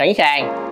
sẵn sàng.